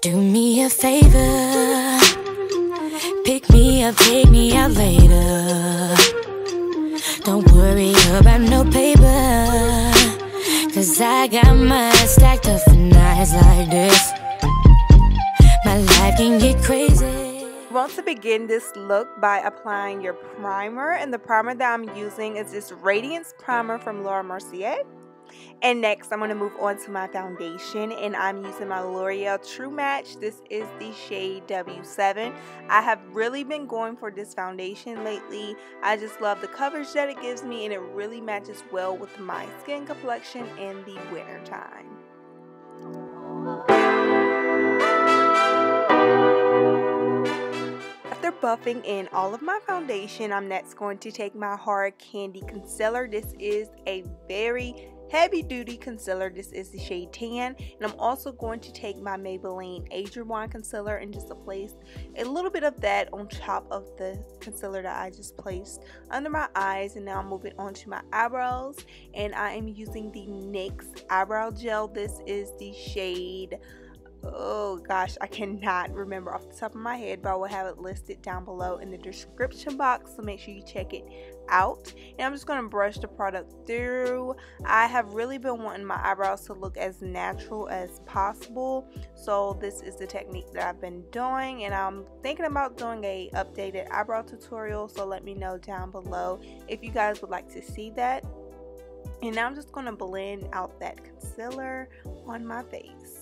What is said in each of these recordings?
Do me a favor, pick me up, take me out later. Don't worry about no paper, cause I got mine stacked up for nights like this. My life can get crazy. want to begin this look by applying your primer and the primer that I'm using is this Radiance Primer from Laura Mercier. And next, I'm going to move on to my foundation, and I'm using my L'Oreal True Match. This is the shade W7. I have really been going for this foundation lately. I just love the coverage that it gives me, and it really matches well with my skin complexion in the winter time. After buffing in all of my foundation, I'm next going to take my Hard Candy Concealer. This is a very heavy duty concealer. This is the shade Tan. And I'm also going to take my Maybelline Age Rewind concealer and just place a little bit of that on top of the concealer that I just placed under my eyes. And now I'm moving on to my eyebrows. And I am using the NYX Eyebrow Gel. This is the shade oh gosh, I cannot remember off the top of my head, but I will have it listed down below in the description box. So make sure you check it out. And I'm just going to brush the product through. I have really been wanting my eyebrows to look as natural as possible. So this is the technique that I've been doing. And I'm thinking about doing a updated eyebrow tutorial. So let me know down below if you guys would like to see that. And now I'm just going to blend out that concealer on my face.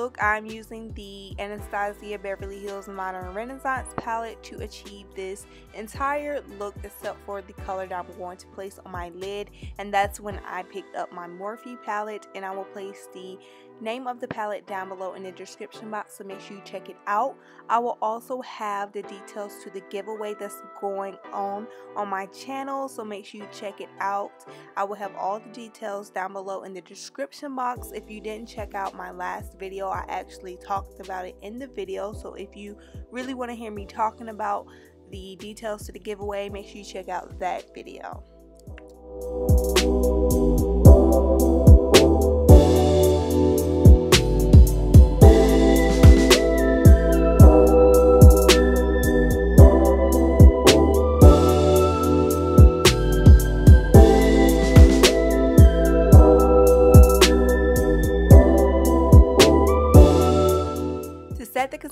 Look, I'm using the Anastasia Beverly Hills Modern Renaissance palette to achieve this entire look except for the color that I'm going to place on my lid and that's when I picked up my Morphe palette and I will place the name of the palette down below in the description box so make sure you check it out. I will also have the details to the giveaway that's going on on my channel so make sure you check it out. I will have all the details down below in the description box. If you didn't check out my last video I actually talked about it in the video so if you really want to hear me talking about the details to the giveaway make sure you check out that video.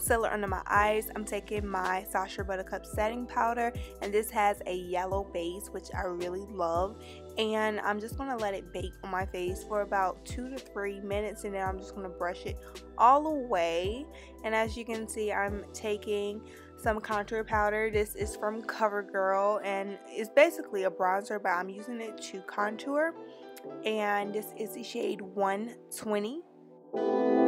Concealer under my eyes, I'm taking my Sacha Buttercup setting powder and this has a yellow base which I really love. And I'm just going to let it bake on my face for about two to three minutes and then I'm just going to brush it all away. And as you can see I'm taking some contour powder. This is from CoverGirl and it's basically a bronzer but I'm using it to contour. And this is the shade 120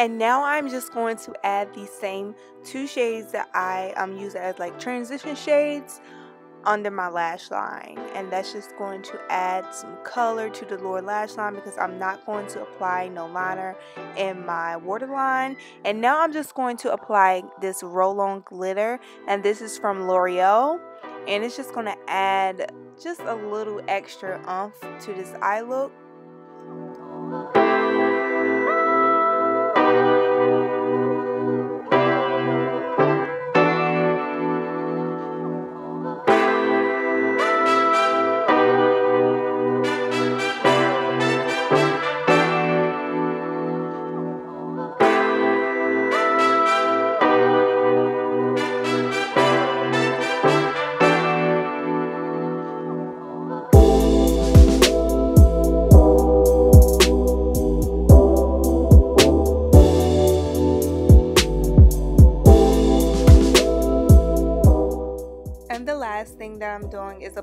and now I'm just going to add the same two shades that I um, use as like transition shades under my lash line. And that's just going to add some color to the lower lash line because I'm not going to apply no liner in my waterline. And now I'm just going to apply this roll-on glitter and this is from L'Oreal. And it's just going to add just a little extra umph to this eye look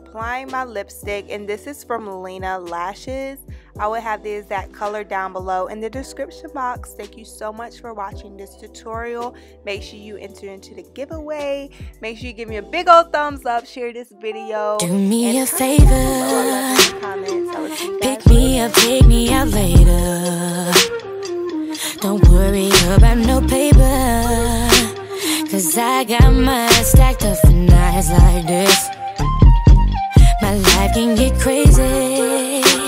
applying my lipstick and this is from Lena Lashes. I will have the exact color down below in the description box. Thank you so much for watching this tutorial. Make sure you enter into the giveaway. Make sure you give me a big old thumbs up, share this video. Do me a favor. Pick me up, take me out later. Don't worry about no paper. Cause I got mine stacked up for nights like this. My life can get crazy.